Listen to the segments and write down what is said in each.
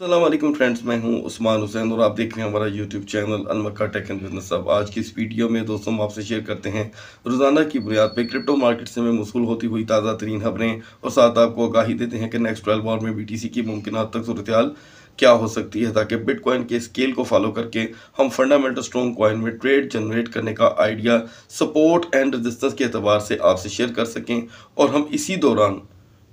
Aslam friends मैं हूँ उस्मान हुसैन और आप देख रहे हैं हमारा YouTube channel अलमक्का tech and business अब आज की इस वीडियो में दोस्तों हम आपसे शेयर करते हैं रोज़ाना की बुनियाद पे क्रिप्टो मार्केट से में मसूल होती हुई ताज़ा तरीन खबरें और साथ आपको आगाही देते हैं कि नेक्स्ट ट्वेल्व आवर में बी टी सी की मुमकिन तक सूरत क्या हो सकती है, ताकि बिटकॉइन के स्केल को फॉलो करके हम फंडामेंटल स्ट्रॉन्ग कॉइन में ट्रेड जनरेट करने का आइडिया सपोर्ट एंड रजिस्टेंस के अतबार से आपसे शेयर कर सकें और हम इसी दौरान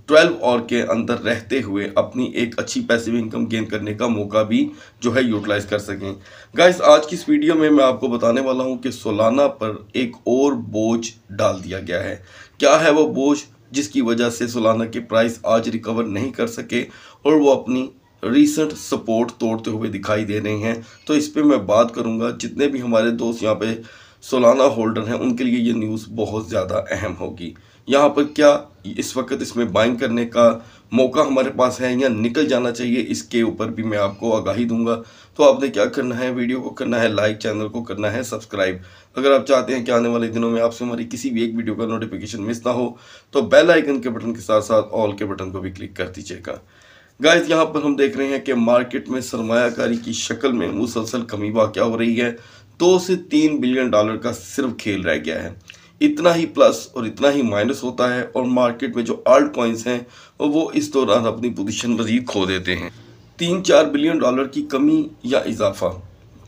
ट्वेल्व और के अंदर रहते हुए अपनी एक अच्छी पैसिव इनकम गेन करने का मौका भी जो है यूटिलाइज कर सकें। गाइस आज की इस वीडियो में मैं आपको बताने वाला हूँ कि सोलाना पर एक और बोझ डाल दिया गया है। क्या है वो बोझ? जिसकी वजह से सोलाना के प्राइस आज रिकवर नहीं कर सके और वो अपनी रिसेंट सपोर्ट तोड़ते हुए दिखाई दे रहे हैं। तो इस पर मैं बात करूँगा। जितने भी हमारे दोस्त यहाँ पे सोलाना होल्डर हैं, उनके लिए ये न्यूज़ बहुत ज़्यादा अहम होगी। यहाँ पर क्या इस वक्त इसमें बाइंग करने का मौका हमारे पास है या निकल जाना चाहिए, इसके ऊपर भी मैं आपको आगाही दूँगा। तो आपने क्या करना है, वीडियो को करना है लाइक चैनल को करना है सब्सक्राइब अगर आप चाहते हैं कि आने वाले दिनों में आपसे हमारी किसी भी एक वीडियो का नोटिफिकेशन मिस ना हो तो बेल आइकन के बटन के साथ साथ ऑल के बटन को भी क्लिक कर दीजिएगा। गाइस यहाँ पर हम देख रहे हैं कि मार्केट में सरमाकारी की शक्ल में मुसलसल कमी वाक़ हो रही है। दो से तीन बिलियन डॉलर का सिर्फ़ खेल रह गया है। इतना ही प्लस और इतना ही माइनस होता है और मार्केट में जो आल्ट कॉइन्स हैं, वो इस दौरान अपनी पोजीशन मजीद खो देते हैं। तीन चार बिलियन डॉलर की कमी या इजाफा।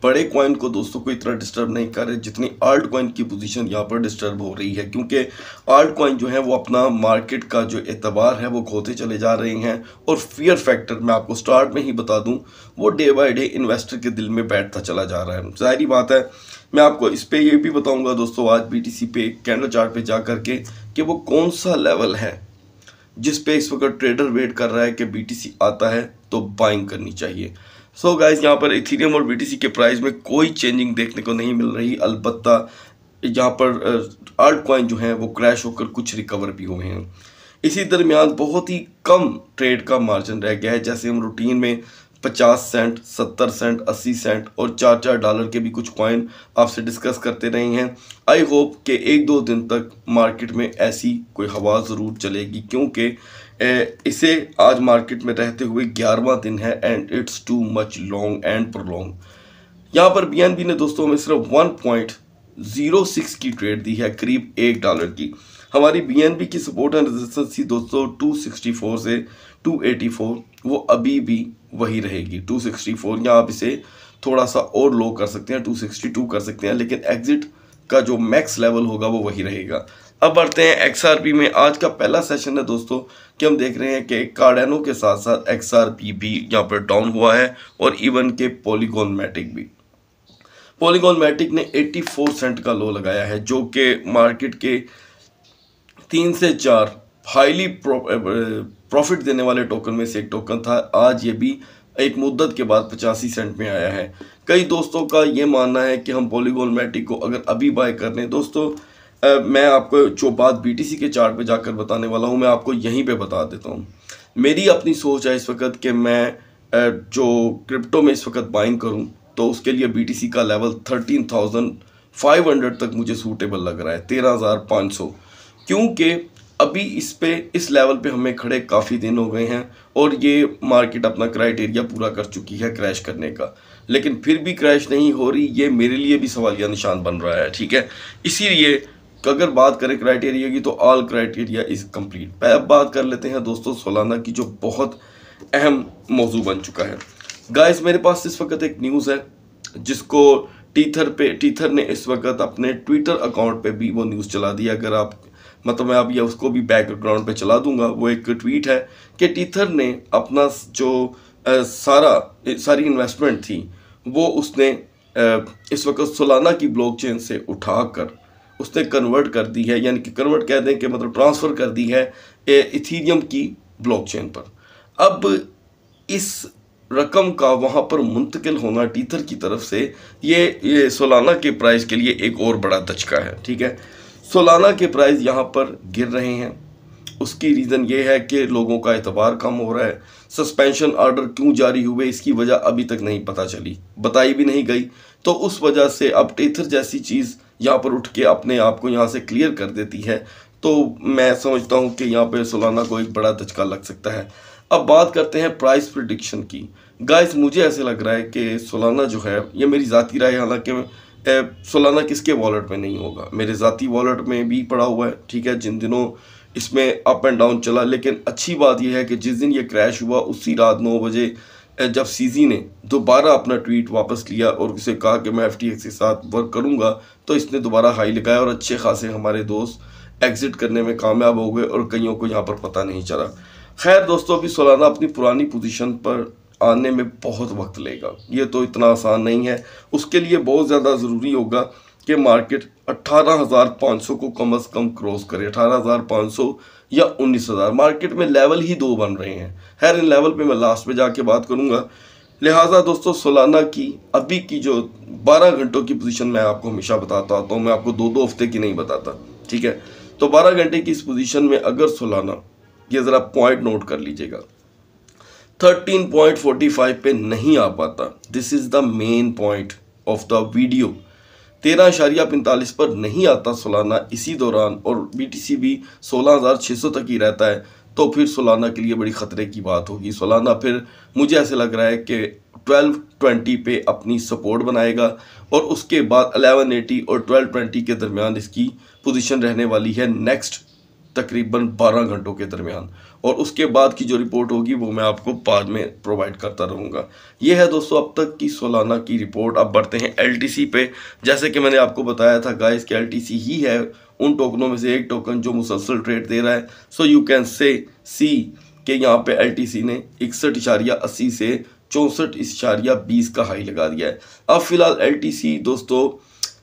बड़े कॉइन को दोस्तों को इतना डिस्टर्ब नहीं कर रहे, जितनी आल्ट कॉइन की पोजीशन यहाँ पर डिस्टर्ब हो रही है, क्योंकि आल्ट कॉइन जो है वो अपना मार्केट का जो एतबार है, वो खोते चले जा रहे हैं। और फियर फैक्टर मैं आपको स्टार्ट में ही बता दूँ, वो डे बाय डे इन्वेस्टर के दिल में बैठता चला जा रहा है। ज़ाहिर बात है मैं आपको इस पर ये भी बताऊँगा दोस्तों, आज बीटीसी पे कैंडल चार्ट पे जा करके कि वो कौन सा लेवल है जिस पे इस वक्त ट्रेडर वेट कर रहा है कि बीटीसी आता है तो बाइंग करनी चाहिए। सो गाइज़ यहाँ पर इथीरियम और बीटीसी के प्राइस में कोई चेंजिंग देखने को नहीं मिल रही। अलबत्ता यहाँ पर आर्ट कॉइन जो है, वो क्रैश होकर कुछ रिकवर भी हुए हैं। इसी दरमियान बहुत ही कम ट्रेड का मार्जिन रह गया है। जैसे हम रूटीन में पचास सेंट, सत्तर सेंट, अस्सी सेंट और चार चार डॉलर के भी कुछ कॉइन आपसे डिस्कस करते रहे हैं। आई होप कि एक दो दिन तक मार्केट में ऐसी कोई हवा ज़रूर चलेगी, क्योंकि इसे आज मार्केट में रहते हुए ग्यारहवा दिन है and it's too much long and prolong यहाँ पर बीएनबी ने दोस्तों हमें सिर्फ़ वन पॉइंट ज़ीरो सिक्स की ट्रेड दी है, करीब एक डॉलर की। हमारी BNB की सपोर्ट एंड रेजिस्टेंस थी दोस्तों टू सिक्सटी फोर से टू एटी फोर वो अभी भी वही रहेगी। टू सिक्सटी फोर या आप इसे थोड़ा सा और लो कर सकते हैं टू सिक्सटी टू कर सकते हैं, लेकिन एग्जिट का जो मैक्स लेवल होगा, वो वही रहेगा। अब बढ़ते हैं एक्सआरपी में। आज का पहला सेशन है दोस्तों, कि हम देख रहे हैं कि कार्डेनो के साथ साथ एक्सआरपी भी यहाँ पर डाउन हुआ है, और इवन के पॉलीगोन मैटिक भी। पॉलीगोन मैटिक ने 84 सेंट का लो लगाया है, जो कि मार्केट के तीन से चार हाईली प्रॉफिट देने वाले टोकन में से एक टोकन था। आज ये भी एक मुद्दत के बाद पचासी सेंट में आया है। कई दोस्तों का ये मानना है कि हम पॉलीगोन मैटिक को अगर अभी बाय कर लें दोस्तों आ, मैं आपको जो बात बीटीसी के चार्ट पे जाकर बताने वाला हूँ मैं आपको यहीं पे बता देता हूँ। मेरी अपनी सोच है इस वक्त कि मैं जो क्रिप्टो में इस वक्त बाइंग करूँ तो उसके लिए बीटीसी का level thirteen thousand five hundred तक मुझे सूटेबल लग रहा है तेरह हज़ार पाँच सौ। क्योंकि अभी इस पे, इस लेवल पे हमें खड़े काफ़ी दिन हो गए हैं और ये मार्केट अपना क्राइटेरिया पूरा कर चुकी है क्रैश करने का। लेकिन फिर भी क्रैश नहीं हो रही, ये मेरे लिए भी सवालिया निशान बन रहा है, ठीक है? इसीलिए अगर बात करें क्राइटेरिया की तो ऑल क्राइटेरिया इज़ कंप्लीट अब बात कर लेते हैं दोस्तों सोलाना की, जो बहुत अहम मौजू बन चुका है। गाइस मेरे पास इस वक्त एक न्यूज़ है, जिसको टीथर पे टीथर ने इस वक्त अपने ट्विटर अकाउंट पे भी वो न्यूज़ चला दी अगर आप मतलब मैं अब ये उसको भी बैकग्राउंड पे चला दूँगा। वो एक ट्वीट है कि टीथर ने अपना जो सारा सारी इन्वेस्टमेंट थी, वो उसने इस वक्त सोलाना की ब्लॉकचेन से उठाकर उसने कन्वर्ट कर दी है। यानी कि कन्वर्ट कह दें कि मतलब ट्रांसफ़र कर दी है इथीरियम की ब्लॉकचेन पर। अब इस रकम का वहाँ पर मुंतकिल होना टीथर की तरफ़ से, ये ये सोलाना के प्राइस के लिए एक और बड़ा दचका है, ठीक है? सोलाना के प्राइस यहाँ पर गिर रहे हैं। उसकी रीज़न ये है कि लोगों का एतबार कम हो रहा है। सस्पेंशन आर्डर क्यों जारी हुए, इसकी वजह अभी तक नहीं पता चली। बताई भी नहीं गई तो उस वजह से अब टेथर जैसी चीज़ यहाँ पर उठ के अपने आप को यहाँ से क्लियर कर देती है। तो मैं समझता हूँ कि यहाँ पर सोलाना को एक बड़ा धचका लग सकता है। अब बात करते हैं प्राइस प्रडिक्शन की। गाइस मुझे ऐसे लग रहा है कि सोलाना जो है, ये मेरी ज़ाती राय हालाँकि सोलाना किसके वॉलेट में नहीं होगा? मेरे ज़ाती वॉलेट में भी पड़ा हुआ है, ठीक है, जिन दिनों इसमें अप एंड डाउन चला, लेकिन अच्छी बात यह है कि जिस दिन ये क्रैश हुआ, उसी रात नौ बजे जब सीजी ने दोबारा अपना ट्वीट वापस लिया और उसे कहा कि मैं एफ़ के साथ वर्क करूँगा तो इसने दोबारा हाई लगाया और अच्छे खासे हमारे दोस्त एग्ज़िट करने में कामयाब हो गए और कईयों को यहाँ पर पता नहीं चला। खैर दोस्तों, अभी सोलाना अपनी पुरानी पोजीशन पर आने में बहुत वक्त लेगा। ये तो इतना आसान नहीं है। उसके लिए बहुत ज़्यादा ज़रूरी होगा कि मार्केट 18,500 को कम अज़ कम क्रॉस करे। 18,500 या 19,000 मार्केट में लेवल ही दो बन रहे हैं। खैर इन लेवल पे मैं लास्ट में जाके बात करूँगा। लिहाजा दोस्तों सोलाना की अभी की जो 12 घंटों की पोजीशन मैं आपको हमेशा बताता आता हूँ। मैं आपको दो दो हफ़्ते की नहीं बताता ठीक है? तो 12 घंटे की इस पोजीशन में अगर सोलाना ये ज़रा पॉइंट नोट कर लीजिएगा। 13.45 पे नहीं आ पाता। This is the main point of the video तेरह अशारिया पैंतालीस पर नहीं आता सोलाना इसी दौरान, और बी टी सी भी सोलह हज़ार छः सौ तक ही रहता है। तो फिर सोलाना के लिए बड़ी ख़तरे की बात होगी। सोलाना फिर मुझे ऐसे लग रहा है कि ट्वेल्व ट्वेंटी पे अपनी सपोर्ट बनाएगा, और उसके बाद अलेवन एटी और ट्वेल्व ट्वेंटी के दरमियान इसकी पोजीशन रहने वाली है। नेक्स्ट तकरीबन 12 घंटों के दरमियान। और उसके बाद की जो रिपोर्ट होगी, वो मैं आपको बाद में प्रोवाइड करता रहूँगा। ये है दोस्तों, अब तक की सोलाना की रिपोर्ट। अब बढ़ते हैं एलटीसी पे। जैसे कि मैंने आपको बताया था गाइस कि एल ही है उन टोकनों में से एक टोकन जो मुसलसल ट्रेड दे रहा है। सो यू कैन से सी कि यहाँ पे एल ने इकसठ इशारिया अस्सी से चौंसठ इशारिया बीस का हाई लगा दिया है। अब फ़िलहाल एलटीसी दोस्तों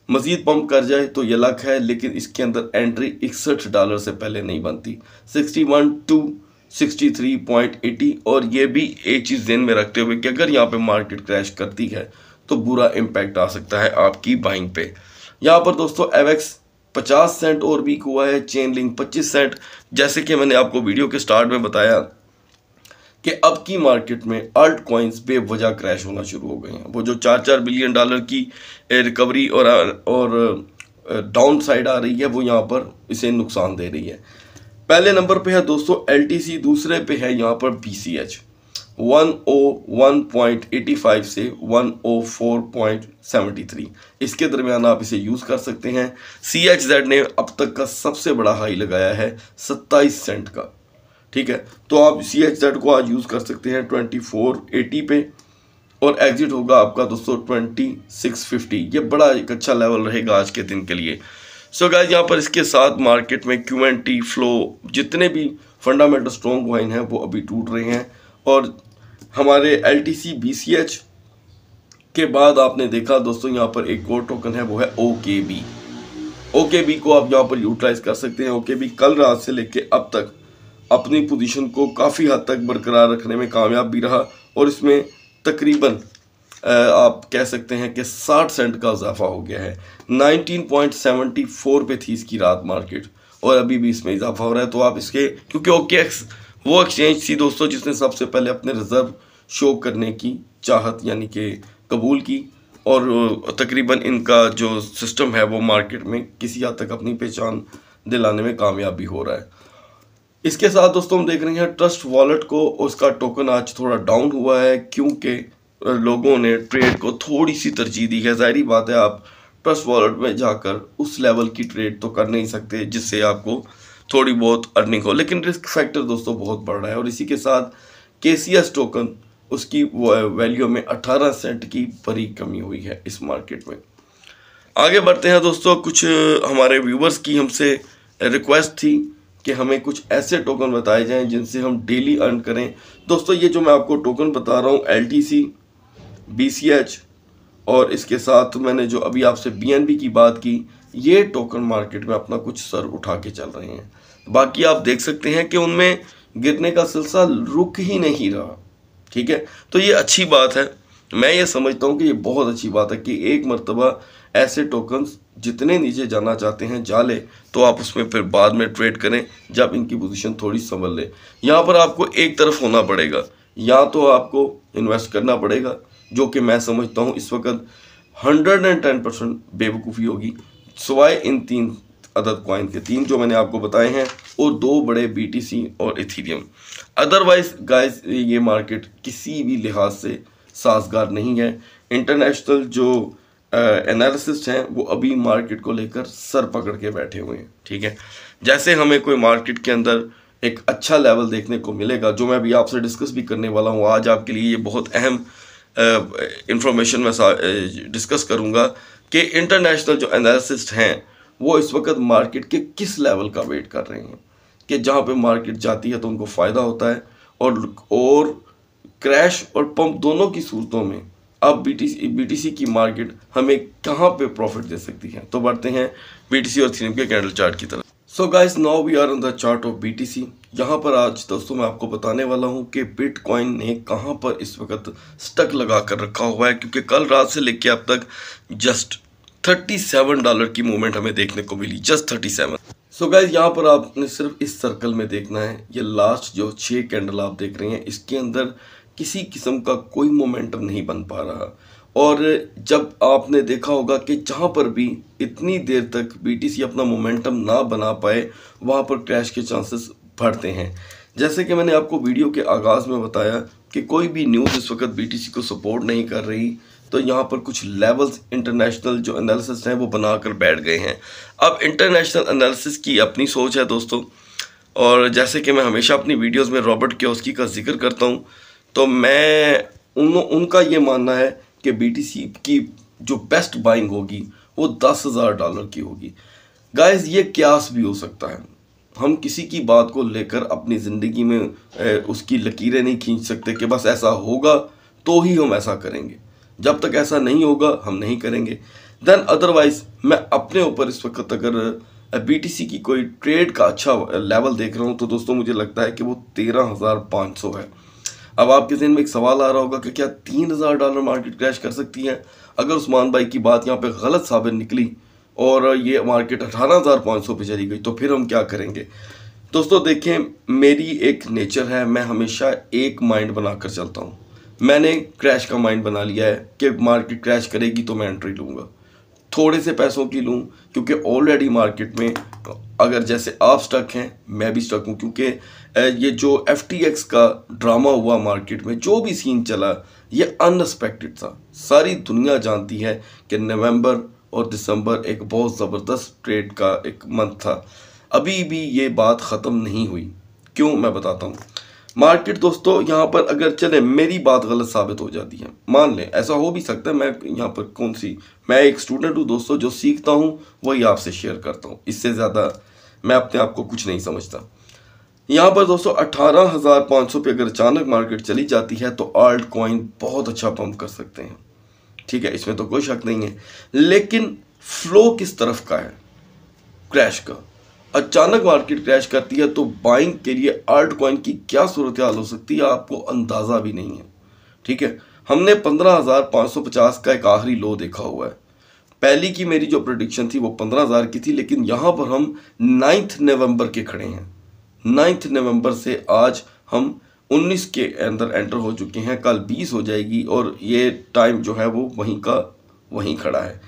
मजीद पंप कर जाए तो ये लक है, लेकिन इसके अंदर एंट्री इकसठ डॉलर से पहले नहीं बनती। Sixty one to sixty three point eighty, और ये भी एक चीज़ दिन में रखते हुए कि अगर यहाँ पे मार्केट क्रैश करती है तो बुरा इम्पैक्ट आ सकता है आपकी बाइंग पे। यहाँ पर दोस्तों, एवेक्स पचास सेंट और वीक हुआ है, चेन लिंक पच्चीस सेंट। जैसे कि मैंने आपको वीडियो के स्टार्ट में बताया कि अब की मार्केट में अल्ट कॉइन्स बेवजह क्रैश होना शुरू हो गए हैं। वो जो चार चार बिलियन डॉलर की रिकवरी और और डाउन साइड आ रही है, वो यहाँ पर इसे नुकसान दे रही है। पहले नंबर पे है दोस्तों एलटीसी दूसरे पे है यहाँ पर B C H one O one point eighty five से one O four point seventy three इसके दरमियान आप इसे यूज़ कर सकते हैं। सी एच जेड ने अब तक का सबसे बड़ा हाई लगाया है, सत्ताईस सेंट का। ठीक है? तो आप सी एच जेड को आज यूज़ कर सकते हैं ट्वेंटी फोर एटी पे, और एग्जिट होगा आपका दोस्तों ट्वेंटी सिक्स फिफ्टी ये बड़ा एक अच्छा लेवल रहेगा आज के दिन के लिए. सो गाइज़ यहाँ पर इसके साथ मार्केट में क्यू एन टी फ्लो जितने भी फंडामेंटल स्ट्रॉन्ग वाइन हैं, वो अभी टूट रहे हैं. और हमारे L T C B C H के बाद आपने देखा दोस्तों, यहाँ पर एक और टोकन है, वो है ओ के बी ओ के बी को आप यहाँ पर यूटिलाइज कर सकते हैं. ओ के बी कल रात से लेके अब तक अपनी पोजीशन को काफ़ी हद तक बरकरार रखने में कामयाब भी रहा और इसमें तकरीबन आप कह सकते हैं कि 60 सेंट का इजाफा हो गया है। 19.74 पे थी इसकी रात मार्केट और अभी भी इसमें इजाफा हो रहा है। तो आप इसके, क्योंकि ओके एक्स वो एक्सचेंज थी दोस्तों, जिसने सबसे पहले अपने रिज़र्व शो करने की चाहत, यानी कि कबूल की और तकरीबन इनका जो सिस्टम है वो मार्केट में किसी हद तक अपनी पहचान दिलाने में कामयाब हो रहा है। इसके साथ दोस्तों हम देख रहे हैं ट्रस्ट वॉलेट को, उसका टोकन आज थोड़ा डाउन हुआ है क्योंकि लोगों ने ट्रेड को थोड़ी सी तरजीह दी है। ज़ाहरी बात है, आप ट्रस्ट वॉलेट में जाकर उस लेवल की ट्रेड तो कर नहीं सकते, जिससे आपको थोड़ी बहुत अर्निंग हो। लेकिन रिस्क फैक्टर दोस्तों बहुत बढ़ रहा है और इसी के साथ के टोकन उसकी वैल्यू में 18 सेंट की बड़ी कमी हुई है इस मार्केट में। आगे बढ़ते हैं दोस्तों, कुछ हमारे व्यूवर्स की हमसे रिक्वेस्ट थी। कि हमें कुछ ऐसे टोकन बताए जाएँ जिनसे हम डेली अर्न करें। दोस्तों, ये जो मैं आपको टोकन बता रहा हूँ L T C B C H और इसके साथ मैंने जो अभी आपसे बी एन बी की बात की, ये टोकन मार्केट में अपना कुछ सर उठा के चल रहे हैं। बाकी आप देख सकते हैं कि उनमें गिरने का सिलसिला रुक ही नहीं रहा, ठीक है? तो ये अच्छी बात है। मैं ये समझता हूँ कि ये बहुत अच्छी बात है कि एक मरतबा ऐसे टोकन्स जितने नीचे जाना चाहते हैं, जा ले तो आप उसमें फिर बाद में ट्रेड करें, जब इनकी पोजीशन थोड़ी संभल ले। यहाँ पर आपको एक तरफ़ होना पड़ेगा। या तो आपको इन्वेस्ट करना पड़ेगा, जो कि मैं समझता हूँ इस वक्त हंड्रेड एंड टेन परसेंट बेवकूफ़ी होगी। सवाए इन तीन अदद कॉइन के तीन जो मैंने आपको बताए हैं और दो बड़े बीटीसी और इथीरियम अदरवाइज़ गाइस ये मार्केट किसी भी लिहाज से साजगार नहीं है। इंटरनेशनल जो एनालिसिस्ट हैं, वो अभी मार्केट को लेकर सर पकड़ के बैठे हुए हैं, ठीक है? जैसे हमें कोई मार्केट के अंदर एक अच्छा लेवल देखने को मिलेगा, जो मैं अभी आपसे डिस्कस भी करने वाला हूँ, आज आपके लिए ये बहुत अहम इंफॉर्मेशन मैं डिस्कस करूँगा कि इंटरनेशनल जो एनालिसिस्ट हैं, वो इस वक्त मार्केट के किस लेवल का वेट कर रहे हैं? कि जहाँ पे मार्केट जाती है तो उनको फ़ायदा होता है, और और क्रैश और पंप दोनों की सूरतों में अब बीटीसी बीटीसी की मार्केट हमें कहाँ पे प्रॉफिट दे सकती है? तो बढ़ते हैं बीटीसी और थ्रीम के कैंडल चार्ट की तरफ़। So guys now we are on the chart of BTC यहाँ पर आज दोस्तों मैं आपको बताने वाला हूँ कि बिटकॉइन ने कहाँ पर इस वक्त स्टक लगा कर रखा हुआ है, क्योंकि कल रात से लेके अब तक जस्ट 37 डॉलर की मूवमेंट हमें देखने को मिली जस्ट 37 सो गाइज़ यहाँ पर आपने सिर्फ़ इस सर्कल में देखना है। ये लास्ट जो छः कैंडल आप देख रहे हैं, इसके अंदर किसी किस्म का कोई मोमेंटम नहीं बन पा रहा। और जब आपने देखा होगा कि जहाँ पर भी इतनी देर तक बीटीसी अपना मोमेंटम ना बना पाए, वहाँ पर क्रैश के चांसेस बढ़ते हैं। जैसे कि मैंने आपको वीडियो के आगाज़ में बताया कि कोई भी न्यूज़ इस वक्त बीटीसी को सपोर्ट नहीं कर रही तो यहाँ पर कुछ लेवल्स इंटरनेशनल जो एनालिसिस हैं वो बनाकर बैठ गए हैं। अब इंटरनेशनल एनालिसिस की अपनी सोच है दोस्तों, और जैसे कि मैं हमेशा अपनी वीडियोस में रॉबर्ट क्योस्की का ज़िक्र करता हूँ तो मैं उन उनका ये मानना है कि बीटीसी की जो बेस्ट बाइंग होगी वो दस हज़ार डॉलर की होगी। गाइस ये क्यास भी हो सकता है। हम किसी की बात को लेकर अपनी ज़िंदगी में ए, उसकी लकीरें नहीं खींच सकते कि बस ऐसा होगा तो ही हम ऐसा करेंगे। जब तक ऐसा नहीं होगा हम नहीं करेंगे। देन अदरवाइज़ मैं अपने ऊपर इस वक्त अगर बीटीसी की कोई ट्रेड का अच्छा लेवल देख रहा हूँ तो दोस्तों मुझे लगता है कि वो तेरह हज़ार पाँच सौ है। अब आपके जहन में एक सवाल आ रहा होगा कि क्या तीन हज़ार डॉलर मार्केट क्रैश कर सकती है? अगर उस्मान भाई की बात यहाँ पे गलत साबित निकली और ये मार्केट अठारह हज़ार पाँच सौ पर चली गई तो फिर हम क्या करेंगे? दोस्तों देखें मेरी एक नेचर है, मैं हमेशा एक माइंड बनाकर चलता हूँ। मैंने क्रैश का माइंड बना लिया है कि मार्केट क्रैश करेगी तो मैं एंट्री लूँगा। थोड़े से पैसों की लूँ, क्योंकि ऑलरेडी मार्केट में अगर जैसे आप स्टक हैं, मैं भी स्टक हूँ, क्योंकि ये जो FTX का ड्रामा हुआ मार्केट में, जो भी सीन चला, ये अनएक्सपेक्टेड था। सारी दुनिया जानती है कि नवंबर और दिसंबर एक बहुत ज़बरदस्त ट्रेड का एक मंथ था। अभी भी ये बात ख़त्म नहीं हुई। क्यों? मैं बताता हूँ। मार्केट दोस्तों, यहाँ पर अगर चले, मेरी बात गलत साबित हो जाती है। मान लें, ऐसा हो भी सकता है, मैं यहाँ पर कौन सी? मैं एक स्टूडेंट हूँ दोस्तों, जो सीखता हूँ, वही आपसे शेयर करता हूँ। इससे ज़्यादा मैं अपने आप को कुछ नहीं समझता। यहाँ पर दोस्तों, अठारह हज़ार पाँच सौ पे अगर अचानक मार्केट चली जाती है तो आल्ट कॉइन बहुत अच्छा पंप कर सकते हैं। ठीक है, इसमें तो कोई शक नहीं है। लेकिन फ्लो किस तरफ़ का है? क्रैश का। अचानक मार्केट क्रैश करती है तो बाइंग के लिए आल्ट कॉइन की क्या सूरत हाल हो सकती है, आपको अंदाज़ा भी नहीं है। ठीक है, हमने पंद्रह हज़ार पाँच सौ पचास का एक आखिरी लो देखा हुआ है। पहली की मेरी जो प्रोडिक्शन थी, वो पंद्रह हज़ार की थी, लेकिन यहाँ पर हम नाइन्थ नवंबर के खड़े हैं। नाइन्थ नवंबर से आज हम 19 के अंदर एंटर हो चुके हैं। कल 20 हो जाएगी और ये टाइम जो है वो वहीं का वहीं खड़ा है।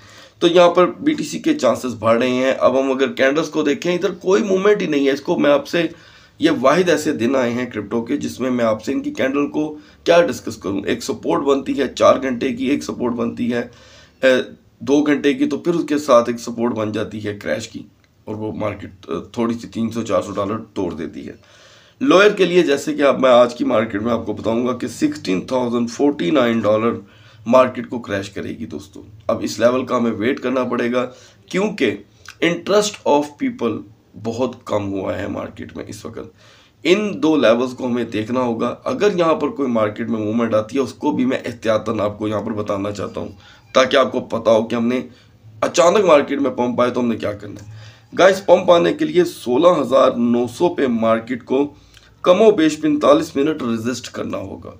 तो यहाँ पर बीटीसी के चांसेस बढ़ रहे हैं। अब हम अगर कैंडल्स को देखें, इधर कोई मूवमेंट ही नहीं है। इसको मैं आपसे, ये वाहिद ऐसे दिन आए हैं क्रिप्टो के, जिसमें मैं आपसे इनकी कैंडल को क्या डिस्कस करूँ? एक सपोर्ट बनती है चार घंटे की, एक सपोर्ट बनती है दो घंटे की तो फिर उसके साथ एक सपोर्ट बन जाती है क्रैश की। और वो मार्केट थोड़ी सी तीन सौ, चार सौ डॉलर तोड़ देती है। लोअर के लिए जैसे कि अब मैं आज की मार्केट में आपको बताऊँगा कि sixteen thousand forty nine dollar market को क्रैश करेगी दोस्तों। अब इस लेवल का हमें वेट करना पड़ेगा, क्योंकि इंटरेस्ट ऑफ़ पीपल बहुत कम हुआ है मार्केट में इस वक्त। इन दो लेवल्स को हमें देखना होगा। अगर यहाँ पर कोई मार्केट में मूवमेंट आती है, उसको भी मैं एहतियातन आपको यहाँ पर बताना चाहता हूँ, ताकि आपको पता हो कि हमने अचानक मार्केट में पंप आए तो हमने क्या करना है। गाइस पंप आने के लिए 16,900 पे मार्केट को कमो बेश पैंतालीस मिनट रेजिस्ट करना होगा।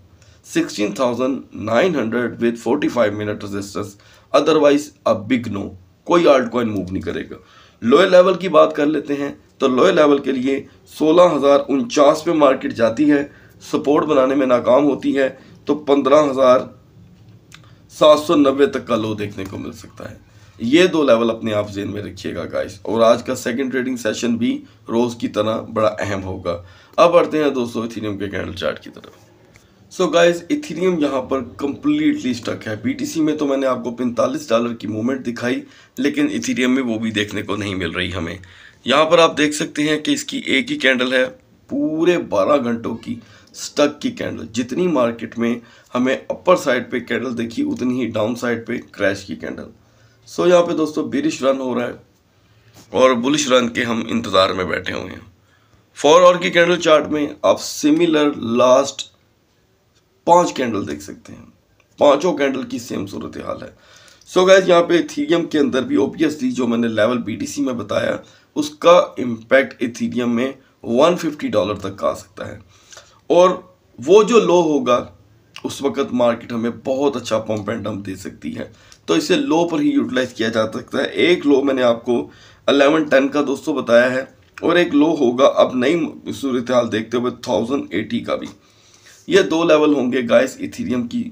16,900 with 45 minute resistance otherwise a big no कोई आल्ट कॉइन मूव नहीं करेगा। लोअर लेवल की बात कर लेते हैं। तो लोअर लेवल के लिए सोलह पे मार्केट जाती है। सपोर्ट बनाने में नाकाम होती है। तो पंद्रह हज़ार सात सौ नब्बे तक का लो देखने को मिल सकता है। ये दो लेवल अपने आप जेन में रखिएगा गाइस और आज का सेकंड ट्रेडिंग सेशन भी रोज की तरह बड़ा अहम होगा. अब बढ़ते हैं दोस्तों इथीरियम के कैंडल चार्ट की तरफ़. सो गाइस इथीरियम यहाँ पर कंप्लीटली स्टक है. बीटीसी में तो मैंने आपको 45 डॉलर की मूवमेंट दिखाई, लेकिन इथीरियम में वो भी देखने को नहीं मिल रही हमें. यहाँ पर आप देख सकते हैं कि इसकी एक ही कैंडल है, पूरे 12 घंटों की स्टक की कैंडल जितनी मार्केट में हमें अपर साइड पे कैंडल देखी, उतनी ही डाउन साइड पे क्रैश की कैंडल सो यहाँ पे दोस्तों बिरिश रन हो रहा है और बुलिश रन के हम इंतज़ार में बैठे हुए हैं। फॉर और की कैंडल चार्ट में आप सिमिलर लास्ट पाँच कैंडल देख सकते हैं। पाँचों कैंडल की सेम सूरत हाल है। सो गैस यहाँ पे इथीरियम के अंदर भी ओबियसली जो मैंने लेवल बीटीसी में बताया, उसका इम्पैक्ट इथीरियम में 150 डॉलर तक का आ सकता है। और वो जो लो होगा, उस वक्त मार्केट हमें बहुत अच्छा डंप दे सकती है। तो इसे लो पर ही यूटिलाइज किया जा सकता है। एक लो मैंने आपको अलेवन टेन का दोस्तों बताया है और एक लो होगा अब नई सूरत हाल देखते हुए थाउज़ेंड एटी का भी। ये दो लेवल होंगे गाइस इथीरियम की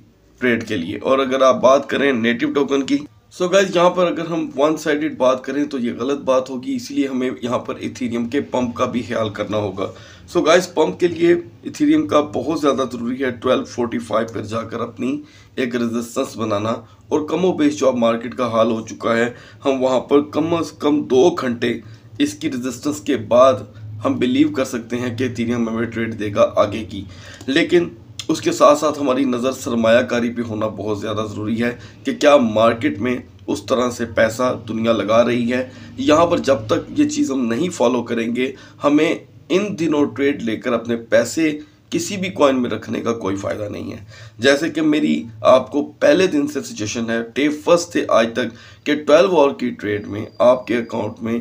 ट्रेड के लिए। और अगर आप बात करें नेटिव टोकन की सो गाइज़ यहाँ पर अगर हम वन साइडेड बात करें तो ये गलत बात होगी, इसलिए हमें यहाँ पर इथीरियम के पंप का भी ख्याल करना होगा। सो गाइज़ पंप के लिए इथीरियम का बहुत ज़्यादा ज़रूरी है 1245 पर जाकर अपनी एक रेजिस्टेंस बनाना। और कमो बेश जो मार्केट का हाल हो चुका है, हम वहाँ पर कम अज़ कम दो घंटे इसकी रेजिस्टेंस के बाद हम बिलीव कर सकते हैं कि इथीरियम हमें ट्रेड देगा आगे की। लेकिन उसके साथ साथ हमारी नज़र सरमायाकारी पे होना बहुत ज़्यादा ज़रूरी है कि क्या मार्केट में उस तरह से पैसा दुनिया लगा रही है। यहाँ पर जब तक ये चीज़ हम नहीं फॉलो करेंगे, हमें इन दिनों ट्रेड लेकर अपने पैसे किसी भी कॉइन में रखने का कोई फ़ायदा नहीं है। जैसे कि मेरी आपको पहले दिन से सिचुएशन है डे फ़र्स्ट थे आज तक कि 12 आवर की ट्रेड में आपके अकाउंट में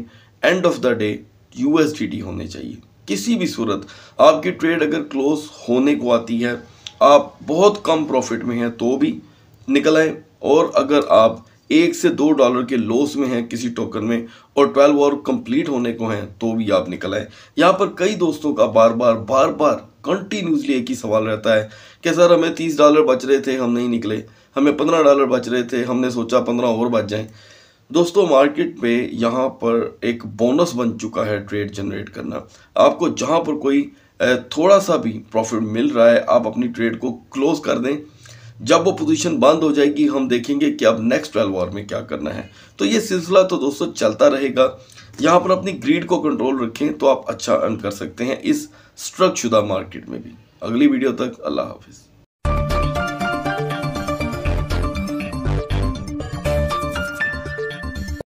end of the day USDT होने चाहिए। किसी भी सूरत आपकी ट्रेड अगर क्लोज होने को आती है आप बहुत कम प्रॉफिट में हैं तो भी निकल आए। और अगर आप एक से दो डॉलर के लॉस में हैं किसी टोकन में और ट्वेल्व और कंप्लीट होने को हैं तो भी आप निकल आए। यहाँ पर कई दोस्तों का बार बार बार बार कंटिन्यूसली एक ही सवाल रहता है कि सर, हमें तीस डॉलर बच रहे थे, हम नहीं निकले। हमें पंद्रह डॉलर बच रहे थे, हमने सोचा पंद्रह और बच जाएँ। दोस्तों मार्केट पे यहाँ पर एक बोनस बन चुका है ट्रेड जनरेट करना। आपको जहाँ पर कोई थोड़ा सा भी प्रॉफिट मिल रहा है, आप अपनी ट्रेड को क्लोज कर दें। जब वो पोजीशन बंद हो जाएगी, हम देखेंगे कि अब नेक्स्ट ट्वेल्व आवर में क्या करना है। तो ये सिलसिला तो दोस्तों चलता रहेगा। यहाँ पर अपनी ग्रीड को कंट्रोल रखें तो आप अच्छा अर्न कर सकते हैं इस स्ट्रक शुदा मार्केट में भी। अगली वीडियो तक अल्लाह हाफिज़।